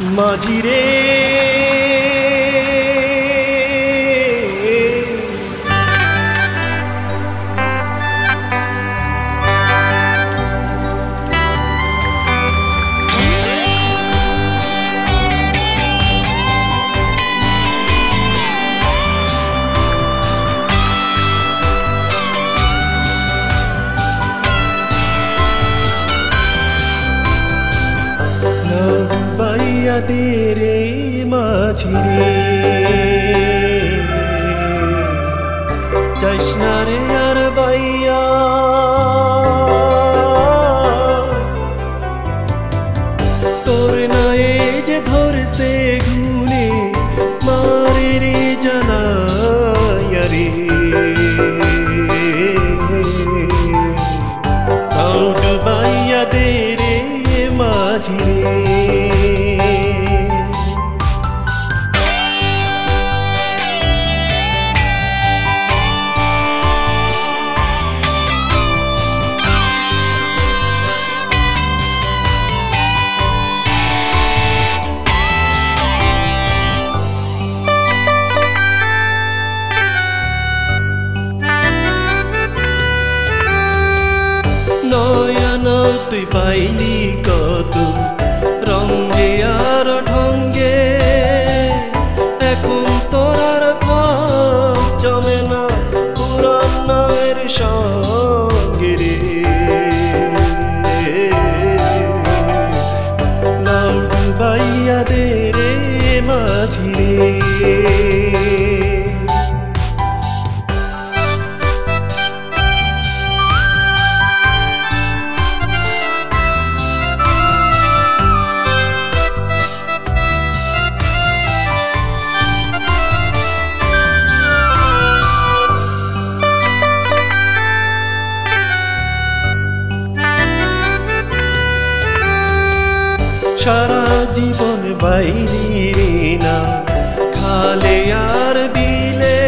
মাঝিরে তেরে মাঝিরে। যাইস না রে আর বাইয়া তোর নায়ে যে ধরছে গুনে মারে রে দে রে। মাঝিরে। তুই পাইলি কত। রঙ্গে আর ঢঙ্গে এখন তোর জমে না পুরান নামের সঙ্গে রে। নাও ডুবাইয়া দে মাঝি সারা জীবন বাইরে না। খালে আর বিলে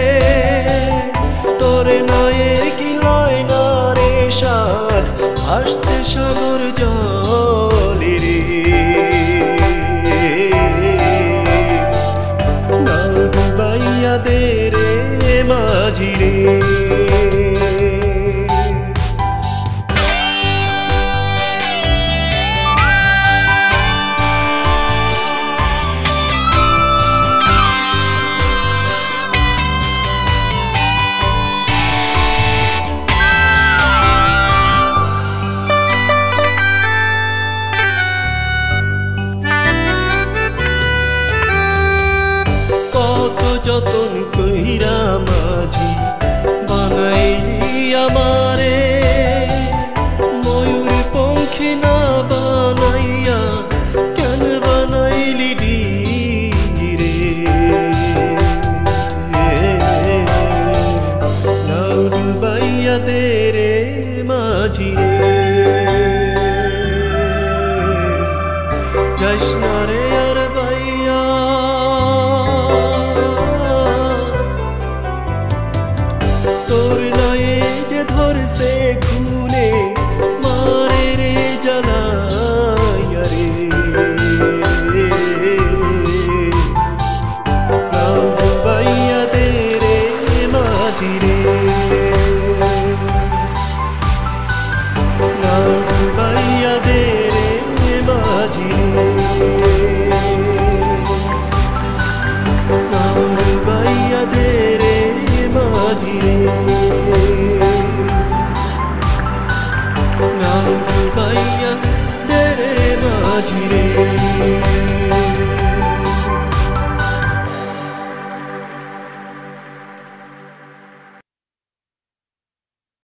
তোর নয়ে কি লয় না রে সাত আসতে সাগর জলে রে। রে। যতন কইরা মাঝি বানাইলি আমারে জ্বালাইয়া রে নাও ডুবাইয়া